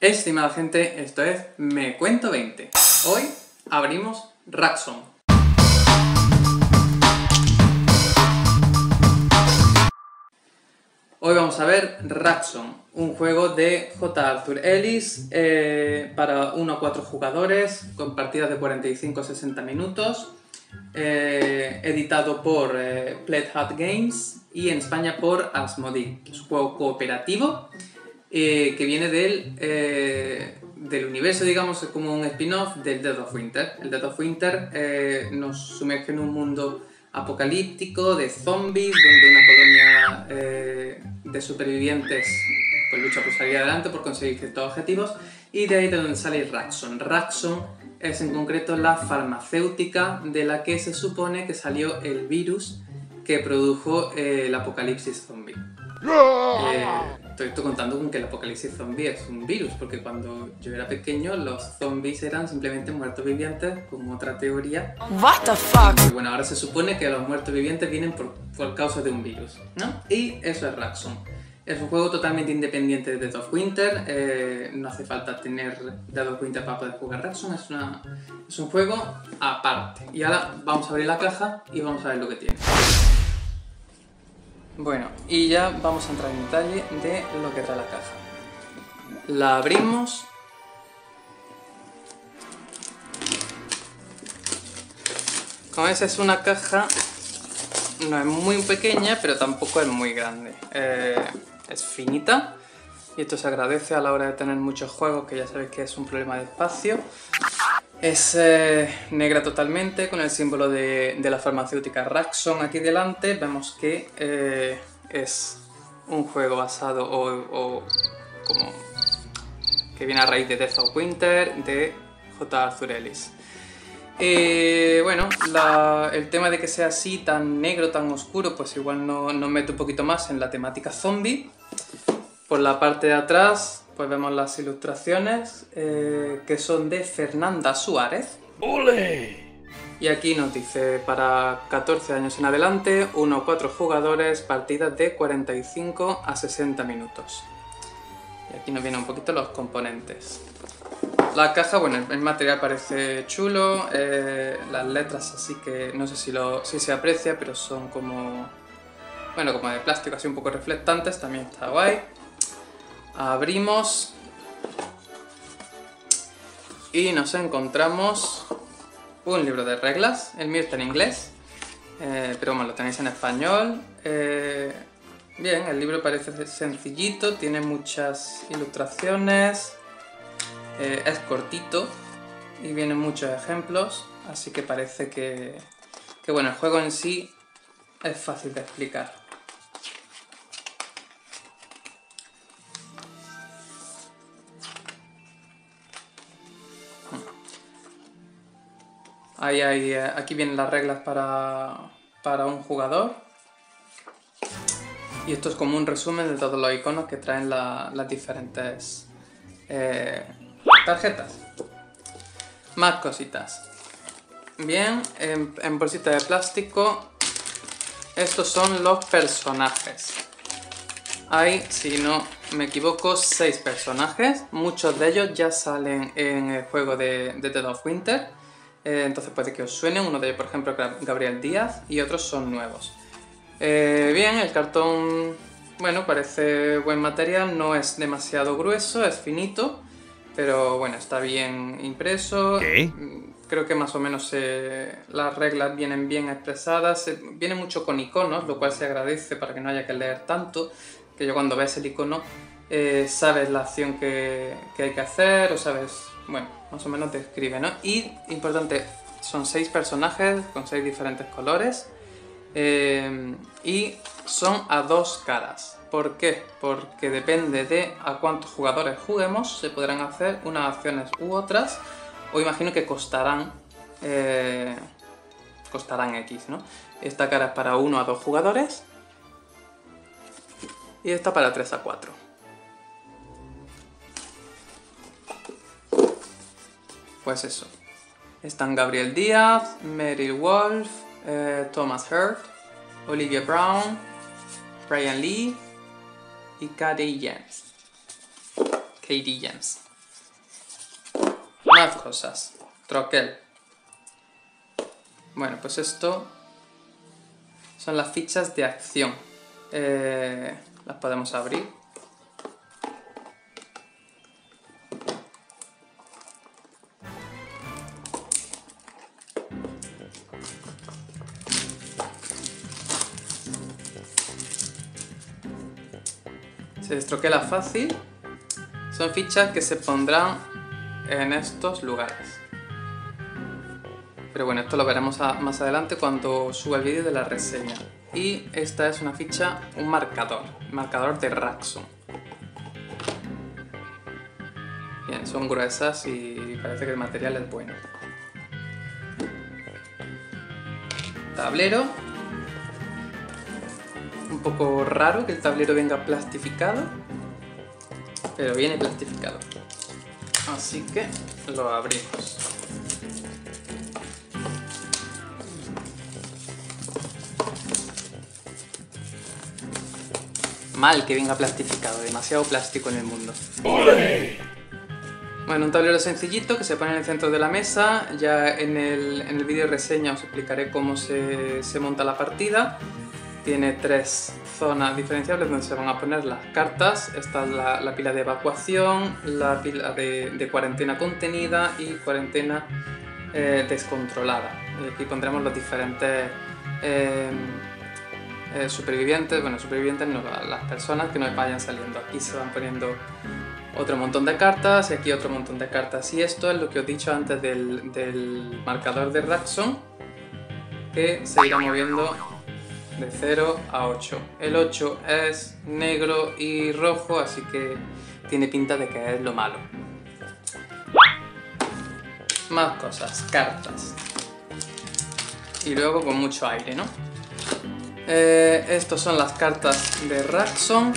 Estimada gente, esto es Me Cuento 20. Hoy abrimos Raxon. Hoy vamos a ver Raxon, un juego de J. Arthur Ellis eh, para 1 a 4 jugadores con partidas de 45 a 60 minutos, eh, editado por eh, Hat Games y en España por Asmodee. Es un juego cooperativo eh, que viene del, eh, del universo, digamos, es como un spin-off del Dead of Winter. El Dead of Winter eh, nos sumerge en un mundo apocalíptico de zombies, donde una colonia de supervivientes pues, lucha por salir adelante, por conseguir ciertos objetivos, y de ahí de donde sale Raxon. Raxon es en concreto la farmacéutica de la que se supone que salió el virus que produjo el apocalipsis zombie. Eh, estoy, contando con que el apocalipsis zombie es un virus, porque cuando yo era pequeño los zombies eran simplemente muertos vivientes, como otra teoría. What the fuck? Y bueno, ahora se supone que los muertos vivientes vienen por, por causa de un virus, ¿no? Y eso es Raxon. Es un juego totalmente independiente de Dead of Winter, eh, no hace falta tener Dead of Winter para poder jugar Raxon, es, una, es un juego aparte. Y ahora vamos a abrir la caja y vamos a ver lo que tiene. Bueno, y ya vamos a entrar en detalle de lo que trae la caja. La abrimos. Como ves es una caja, no es muy pequeña, pero tampoco es muy grande. Eh, es finita y esto se agradece a la hora de tener muchos juegos, que ya sabéis que es un problema de espacio. Es eh, negra totalmente, con el símbolo de, la farmacéutica Raxon aquí delante. Vemos que eh, es un juego basado o, como que viene a raíz de Death of Winter de J. Arthur Ellis. Eh, bueno, el tema de que sea así, tan negro, tan oscuro, pues igual nos no mete un poquito más en la temática zombie. Por la parte de atrás pues vemos las ilustraciones eh, que son de Fernanda Suárez. ¡Ole! Y aquí nos dice para 14 años en adelante, 1 o 4 jugadores, partidas de 45 a 60 minutos. Y aquí nos vienen un poquito los componentes. La caja, bueno, el material parece chulo, eh, las letras así que no sé si, lo, si se aprecia, pero son como, bueno, como de plástico, así un poco reflectantes, también está guay. Abrimos. Y nos encontramos un libro de reglas. El mío está en inglés. Eh, pero bueno, lo tenéis en español. Eh, bien, el libro parece sencillito, tiene muchas ilustraciones. Eh, es cortito y vienen muchos ejemplos. Así que parece que, que bueno, el juego en sí es fácil de explicar. Ahí hay, eh, aquí vienen las reglas para, un jugador. Y esto es como un resumen de todos los iconos que traen las diferentes eh, tarjetas. Más cositas. Bien, en, en, bolsita de plástico, estos son los personajes. Hay, si no me equivoco, seis personajes. Muchos de ellos ya salen en el juego de, de Dead of Winter. Eh, entonces puede que os suenen, uno de ellos por ejemplo Gabriel Díaz y otros son nuevos. Eh, bien, el cartón, bueno, parece buen material, no es demasiado grueso, es finito, pero bueno, está bien impreso. Creo que más o menos eh, las reglas vienen bien expresadas, viene mucho con iconos, lo cual se agradece para que no haya que leer tanto, que yo cuando ves el icono sabes la acción que, que hay que hacer o sabes bueno, más o menos describe, ¿no? Y, importante, son seis personajes con seis diferentes colores eh, y son a dos caras. ¿Por qué? Porque depende de a cuántos jugadores juguemos, se podrán hacer unas acciones u otras, o imagino que costarán, eh, costarán X, ¿no? Esta cara es para uno a dos jugadores y esta para 3 a 4. Pues eso. Están Gabriel Díaz, Meryl Wolf, eh, Thomas Hurt, Olivia Brown, Brian Lee y Katie James. Katie James. Más cosas. Troquel. Bueno, pues esto son las fichas de acción. Eh, las podemos abrir. Se destroquela fácil. Son fichas que se pondrán en estos lugares. Pero bueno, esto lo veremos más adelante cuando suba el vídeo de la reseña. Y esta es una ficha, un marcador, marcador de Raxon. Bien, son gruesas y parece que el material es bueno. Tablero. Un poco raro que el tablero venga plastificado, pero viene plastificado. Así que lo abrimos. Mal que venga plastificado, demasiado plástico en el mundo. Bueno, un tablero sencillito que se pone en el centro de la mesa. Ya en el, en el vídeo reseña os explicaré cómo se, se monta la partida. Tiene tres zonas diferenciables donde se van a poner las cartas. Esta es la, pila de evacuación, la pila de, cuarentena contenida y cuarentena eh, descontrolada. Y aquí pondremos los diferentes eh, eh, supervivientes, bueno, supervivientes no, las personas que nos vayan saliendo. Aquí se van poniendo otro montón de cartas y aquí otro montón de cartas. Y esto es lo que os he dicho antes del, del marcador de Raxon, que se irá moviendo de 0 a 8. El 8 es negro y rojo, así que tiene pinta de que es lo malo. Más cosas, cartas. Y luego con mucho aire, ¿no? Eh, son las cartas de Raxon.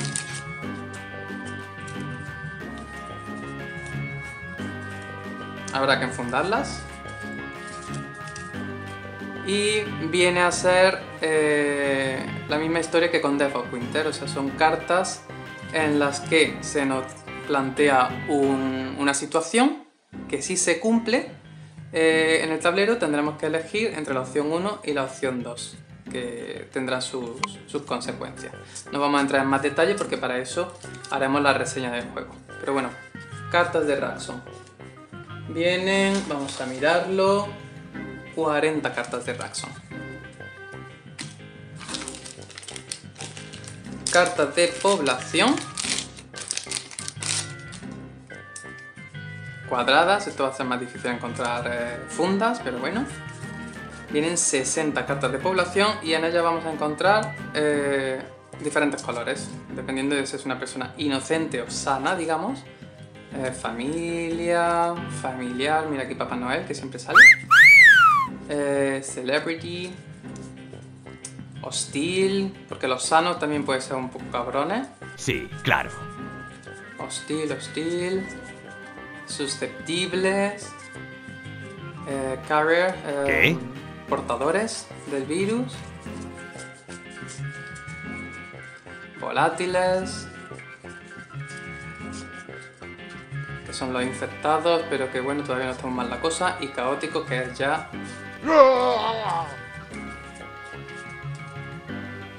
Habrá que enfundarlas. Y viene a ser eh, la misma historia que con Death of Winter, o sea, son cartas en las que se nos plantea una situación que si se cumple eh, en el tablero tendremos que elegir entre la opción 1 y la opción 2 que tendrán sus, consecuencias. No vamos a entrar en más detalle porque para eso haremos la reseña del juego. Pero bueno, cartas de Raxon. Vienen, vamos a mirarlo, 40 cartas de Raxon. Cartas de población. Cuadradas, esto va a ser más difícil encontrar eh, fundas, pero bueno vienen 60 cartas de población y en ellas vamos a encontrar eh, diferentes colores, dependiendo de si es una persona inocente o sana, digamos. Eh, familia, familiar, mira aquí Papá Noel que siempre sale. Eh, celebrity, hostil, porque los sanos también pueden ser un poco cabrones. Sí, claro. Hostil, hostil, susceptibles, carrier. ¿Qué? portadores del virus, volátiles, que son los infectados, pero que bueno, todavía no estamos mal la cosa, y caótico, que es ya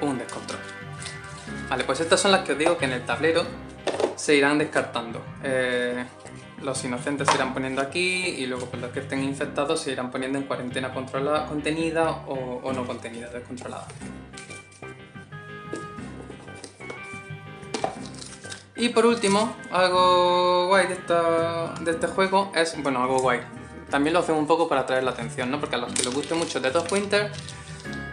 un descontrol. Vale, pues estas son las que os digo que en el tablero se irán descartando. Eh, los inocentes se irán poniendo aquí y luego pues, los que estén infectados se irán poniendo en cuarentena controlada, contenida o, no contenida, descontrolada. Y por último, algo guay de, de, este juego es, bueno, algo guay. También lo hacen un poco para atraer la atención, ¿no? Porque a los que les guste mucho Dead of Winter,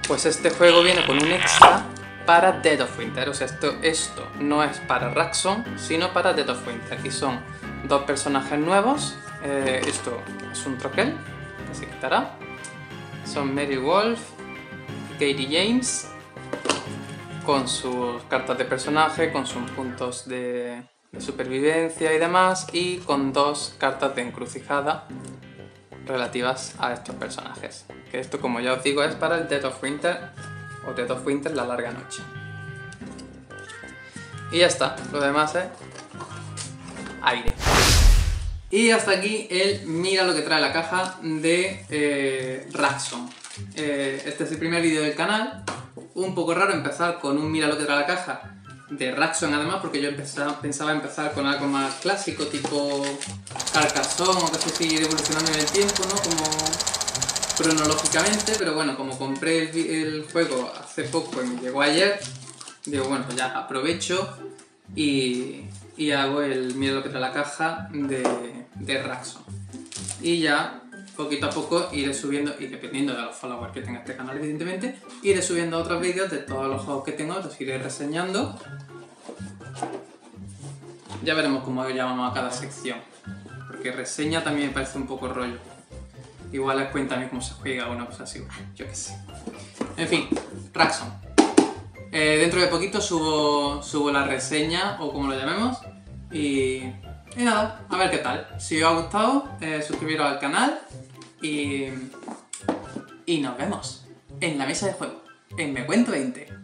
pues este juego viene con un extra para Dead of Winter. O sea, esto, esto no es para Raxon, sino para Dead of Winter. Y son dos personajes nuevos. Eh, esto es un troquel, que se quitará. Son Mary Wolf Katie James, con sus cartas de personaje, con sus puntos de, supervivencia y demás, y con dos cartas de encrucijada relativas a estos personajes. Que esto, como ya os digo, es para el Dead of Winter o Dead of Winter, la larga noche. Y ya está, lo demás es aire. Y hasta aquí el mira lo que trae la caja de eh. Eh, este es el primer vídeo del canal. Un poco raro empezar con un mira lo que trae la caja de Raxon además, porque yo pensaba empezar con algo más clásico, tipo Carcassonne o casi así evolucionando en el tiempo, ¿no? Como cronológicamente, pero bueno, como compré el, juego hace poco y me llegó ayer, digo, bueno, pues ya aprovecho y, hago el miedo que trae la caja de, de Raxon. Y ya, poquito a poco, iré subiendo, y dependiendo de los followers que tenga este canal, evidentemente, iré subiendo otros vídeos de todos los juegos que tengo, los iré reseñando. Ya veremos cómo llamamos a cada sección, porque reseña también me parece un poco rollo. Igual les mí cómo se juega una cosa así, yo qué sé. En fin, Raxon. Eh, dentro de poquito subo, subo la reseña, o como lo llamemos, y, y nada, a ver qué tal. Si os ha gustado, eh, suscribiros al canal y, y nos vemos en la mesa de juego, en Me Cuento 20.